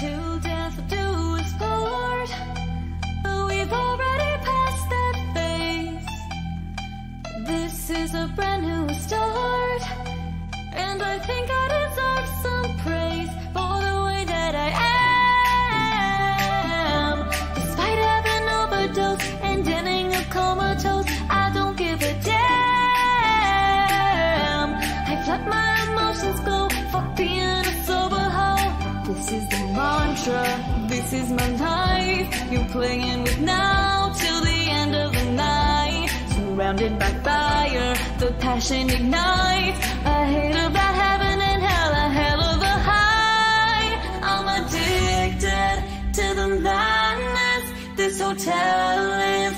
to death do we sport this is a brand new start. And I think I deserve some praise For the way that I am. Despite having overdose And ending up comatose I don't give a damn. I flip my mantra, this is my life. You're playing with now till the end of the night. Surrounded by fire, the passion ignites. I hate about heaven and hell, a hell of a high. I'm addicted to the madness this hotel is.